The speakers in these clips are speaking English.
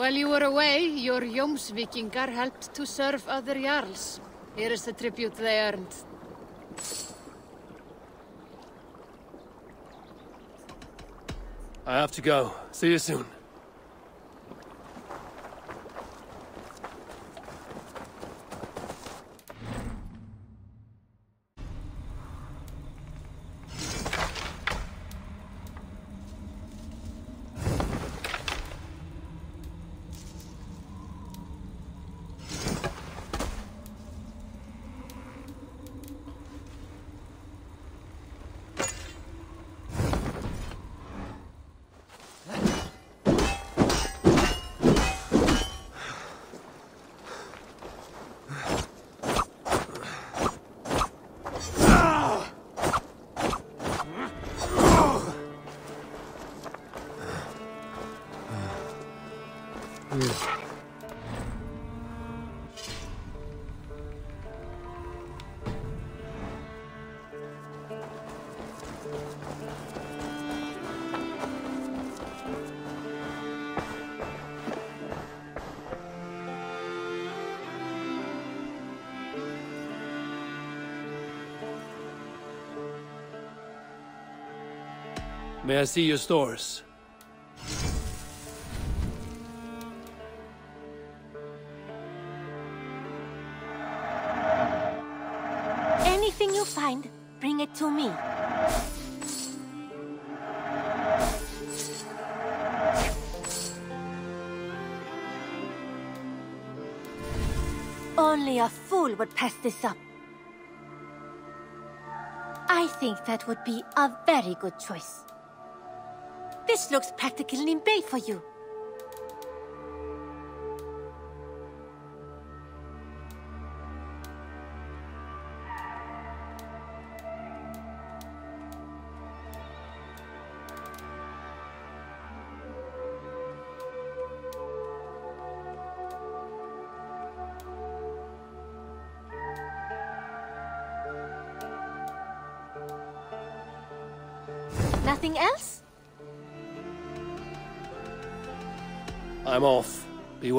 While you were away, your Jomsvikingar helped to serve other Jarls. Here is the tribute they earned. I have to go. See you soon. May I see your stores? Anything you find, bring it to me. Only a fool would pass this up. I think that would be a very good choice. This looks practically made for you.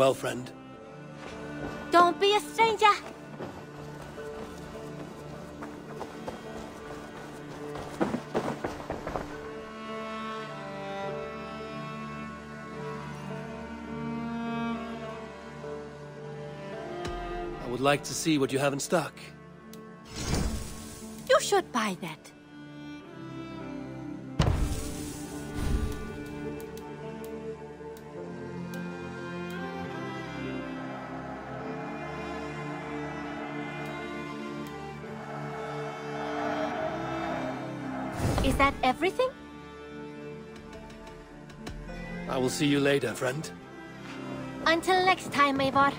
Well, friend. Don't be a stranger. I would like to see what you have in stock. You should buy that. Is that everything? I will see you later, friend. Until next time, Eivor.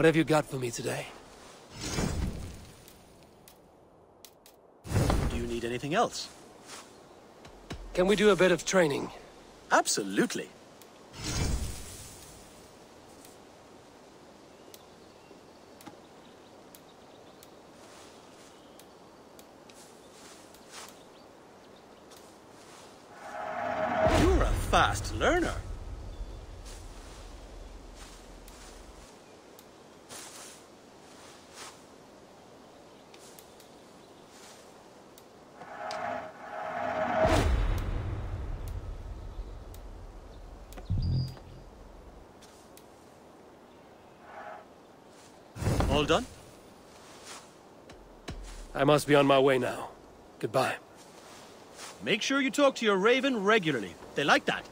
What have you got for me today? Do you need anything else? Can we do a bit of training? Absolutely. You're a fast learner. All done? I must be on my way now. Goodbye. Make sure you talk to your Raven regularly. They like that.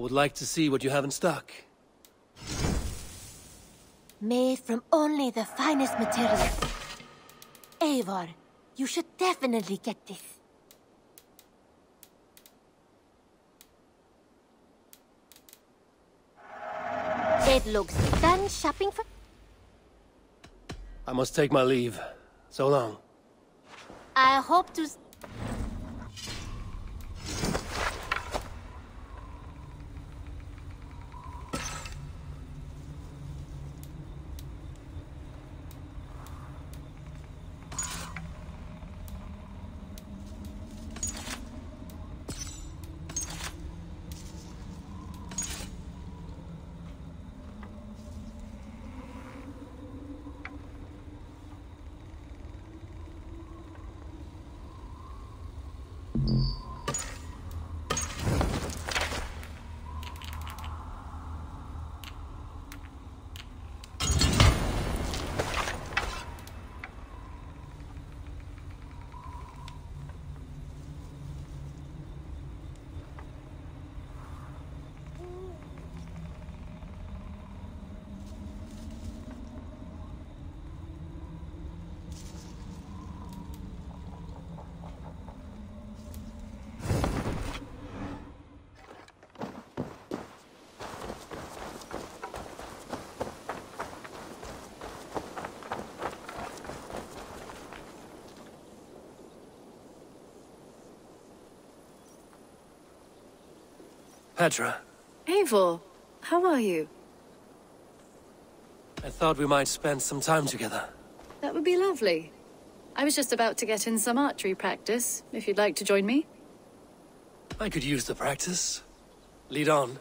Would like to see what you have in stock. Made from only the finest materials. Eivor, you should definitely get this. It looks done shopping for... I must take my leave. So long. I hope to... Petra, Eivor, how are you? I thought we might spend some time together. That would be lovely. I was just about to get in some archery practice, if you'd like to join me. I could use the practice. Lead on.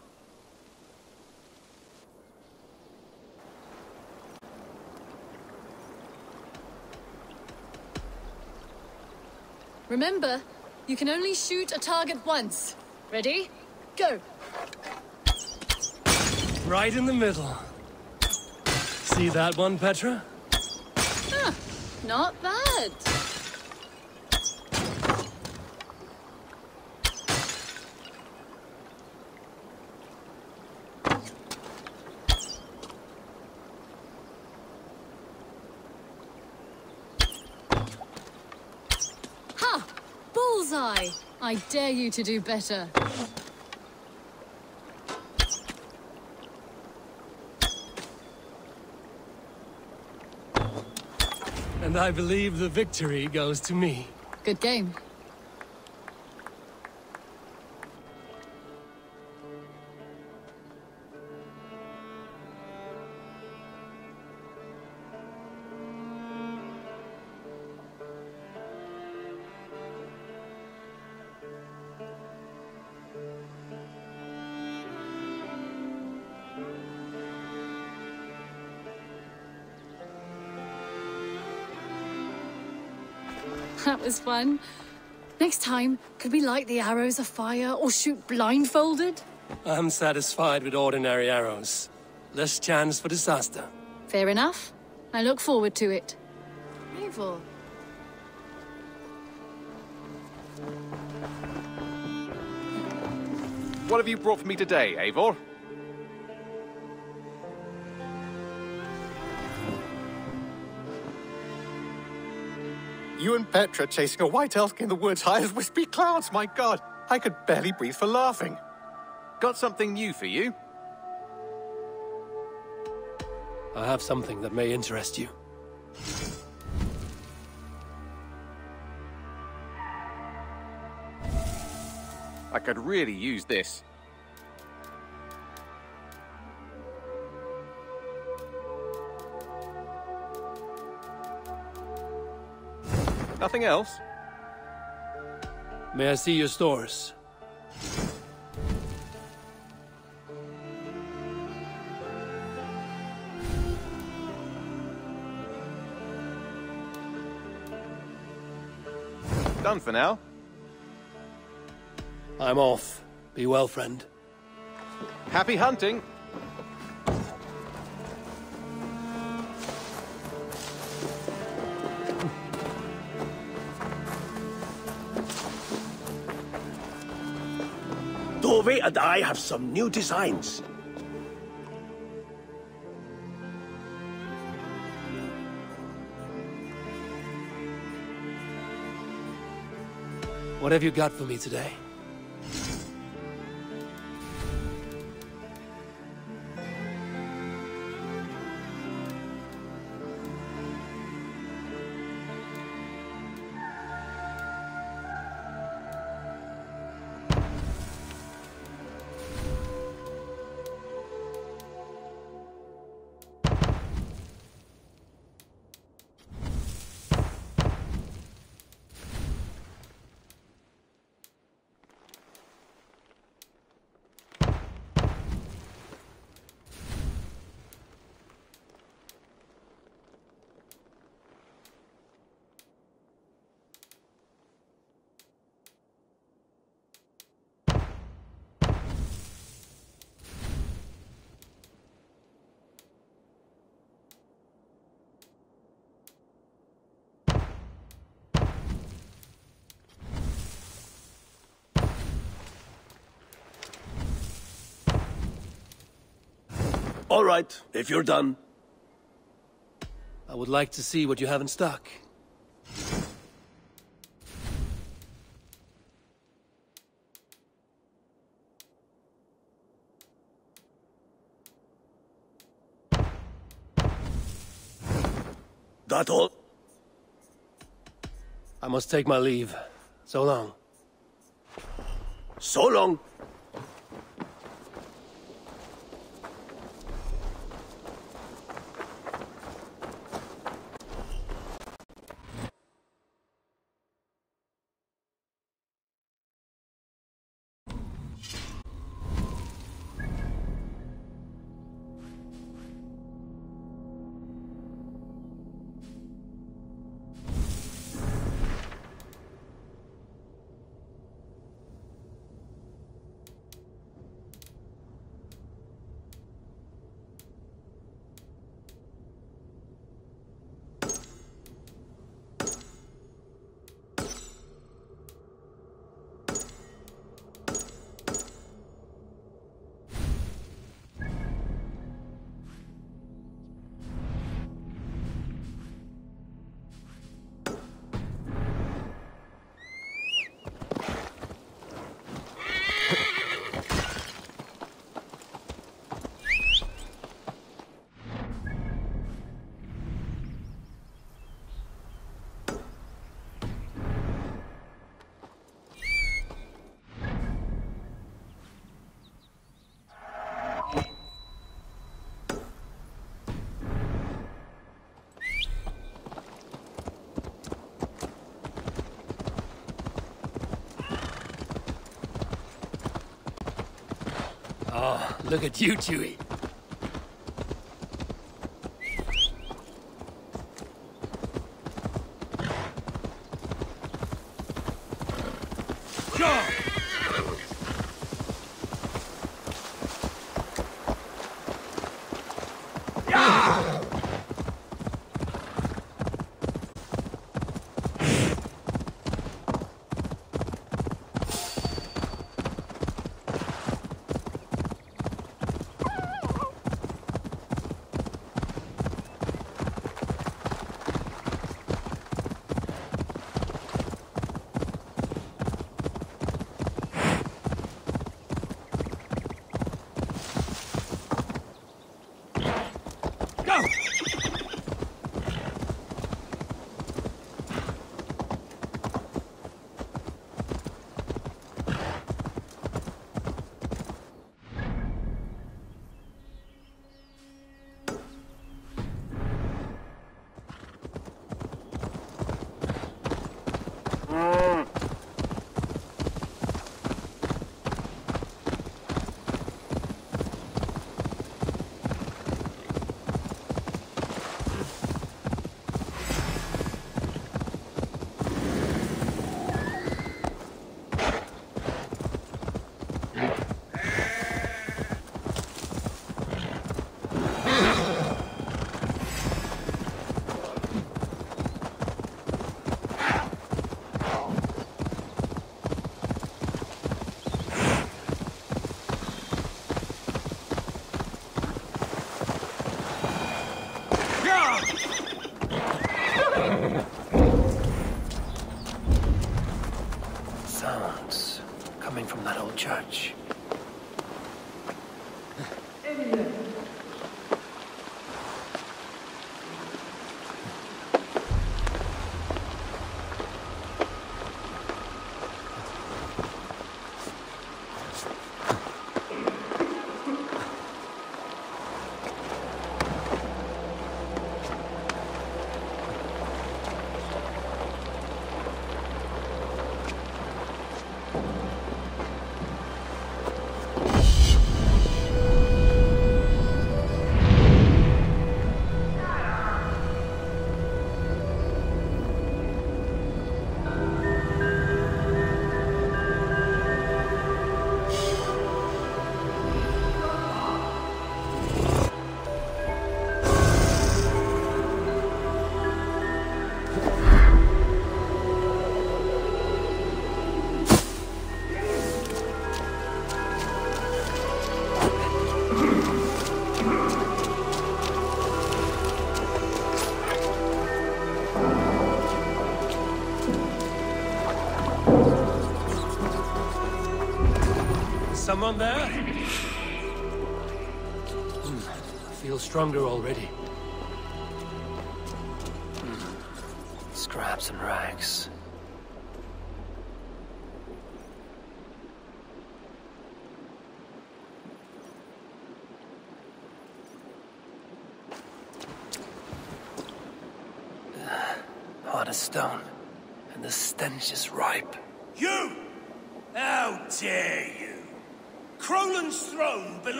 Remember, you can only shoot a target once. Ready? Go! Right in the middle. See that one, Petra? Not bad. Ha! Bullseye! I dare you to do better. And I believe the victory goes to me. Good game. That was fun. Next time, could we light the arrows afire or shoot blindfolded? I'm satisfied with ordinary arrows. Less chance for disaster. Fair enough. I look forward to it. Eivor. What have you brought for me today, Eivor? You and Petra chasing a white elk in the woods high as wispy clouds, my god! I could barely breathe for laughing. Got something new for you? I have something that may interest you. I could really use this. Nothing else? May I see your stores? Done for now. I'm off. Be well, friend. Happy hunting! And I have some new designs. What have you got for me today? All right, if you're done. I would like to see what you have in stock. That all? I must take my leave. So long. So long. Look at you, Chewie. Yeah. Sounds coming from that old church. Someone there? Hmm, I feel stronger already.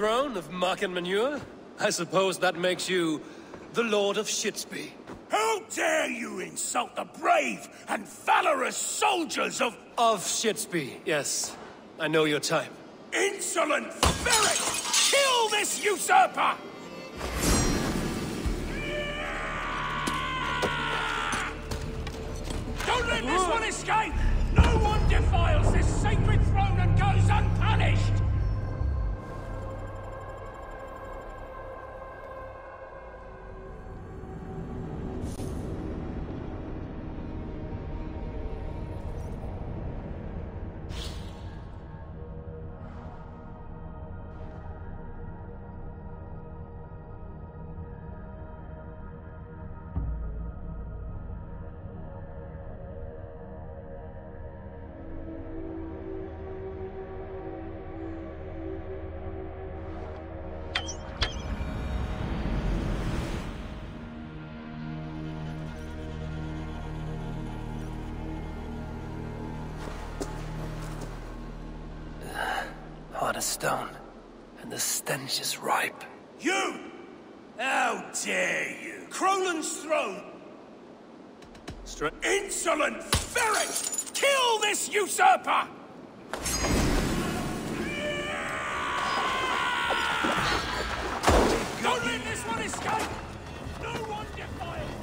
Throne of muck and manure? I suppose that makes you the Lord of Shitsby. How dare you insult the brave and valorous soldiers of Of Shitsby, yes. I know your type. insolent ferret! Kill this usurper! Don't let this one escape! No one defiles this sacred throne dare you! Crolan's throne! Stra- Insolent ferret! Kill this usurper! Don't let this one escape! No one defiles!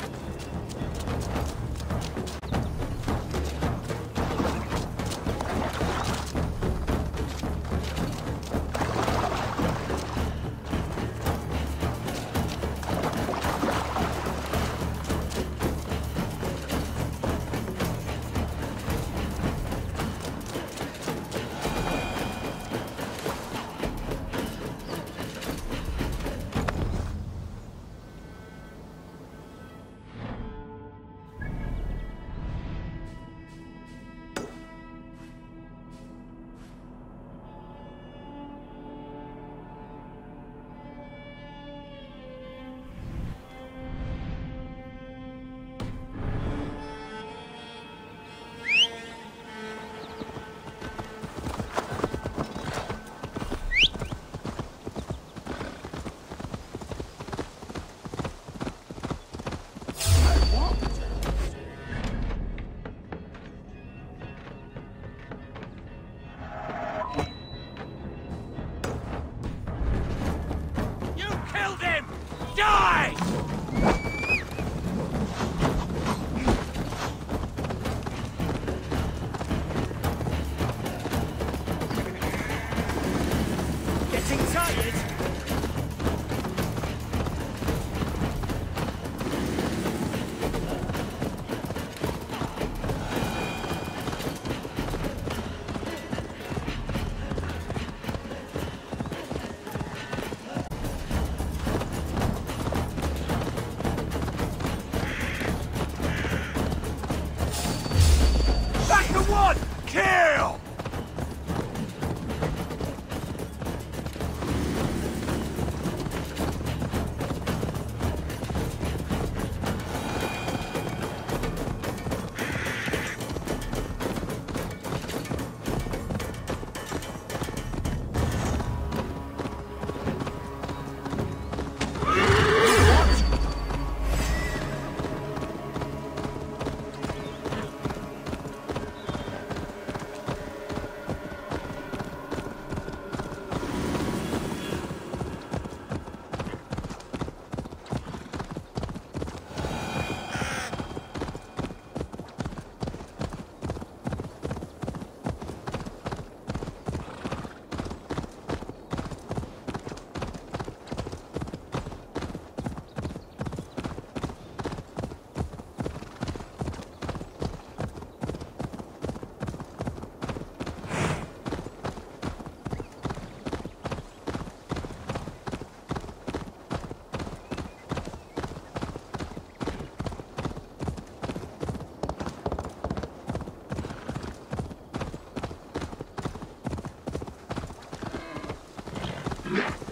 Be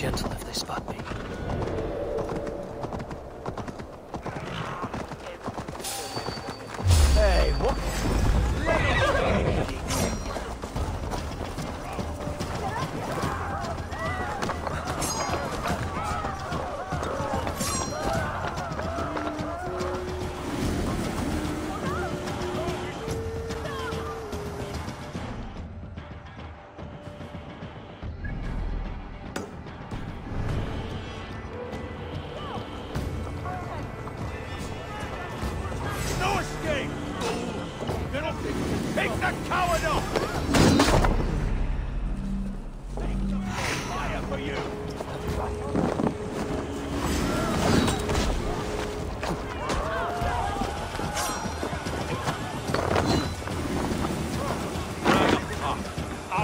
gentle if they spot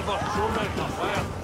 Yeah!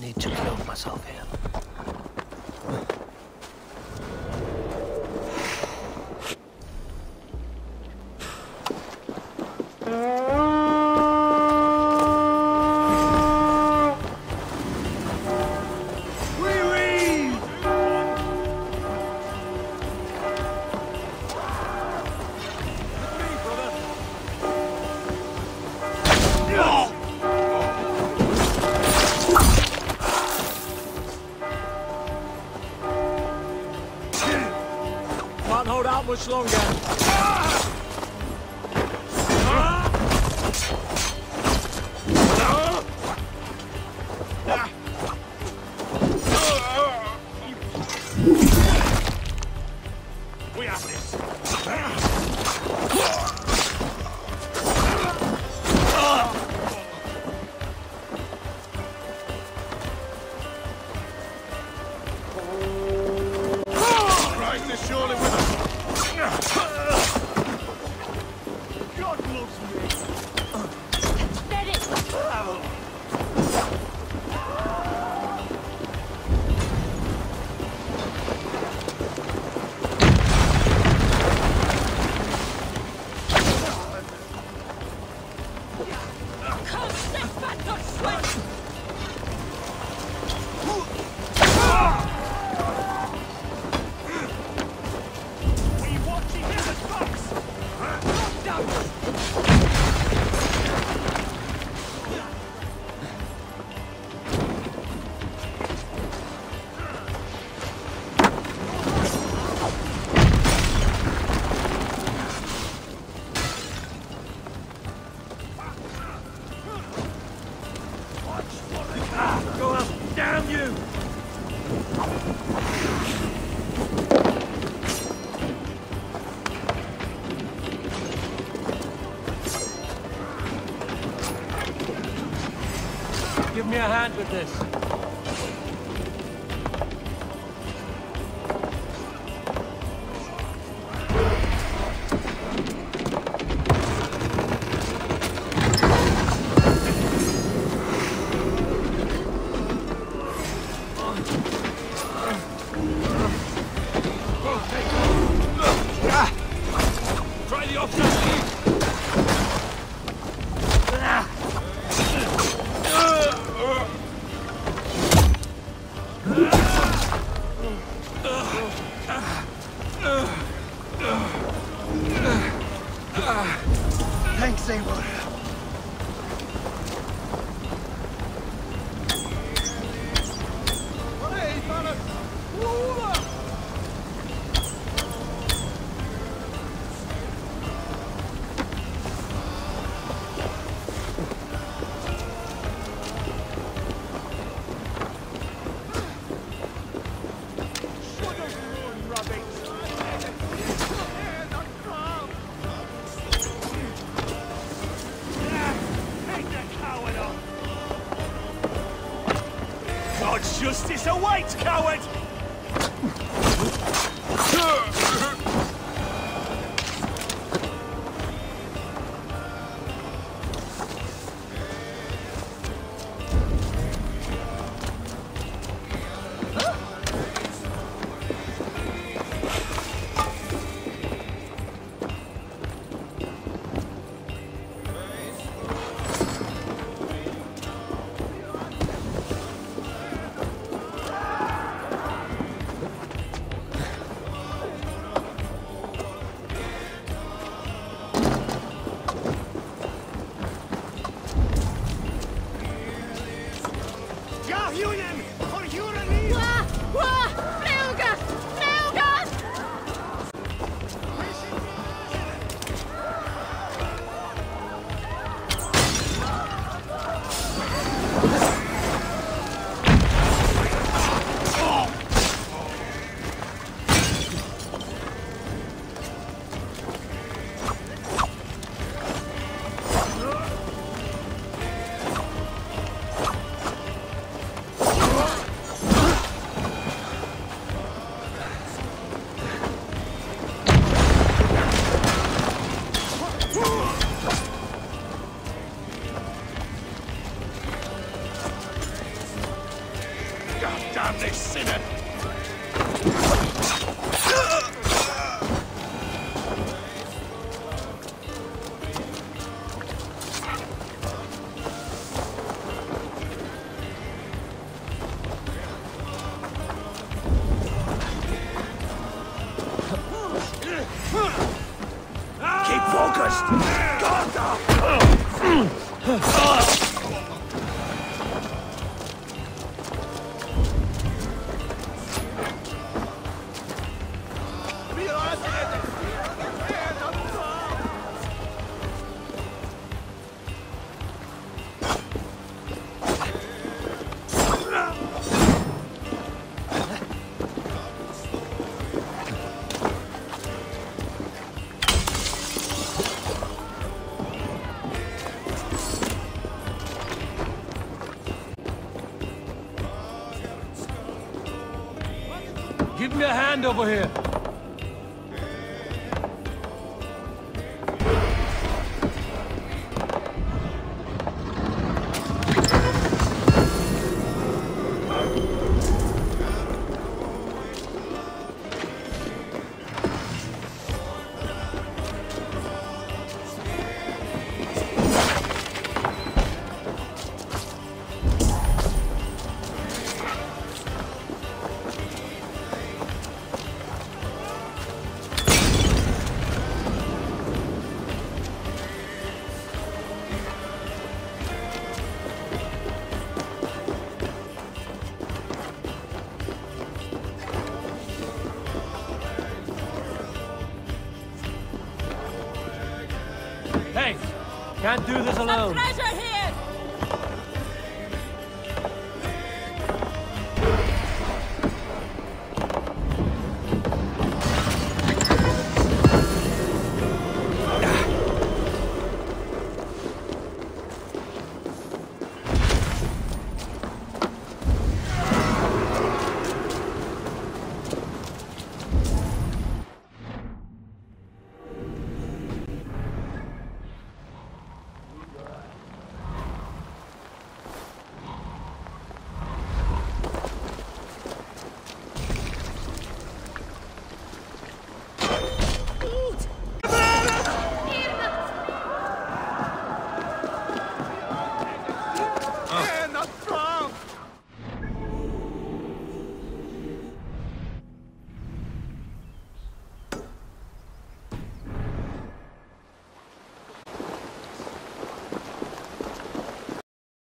need to clothe myself here. Justice awaits, coward! Over here. Can't do this alone. Treasure here!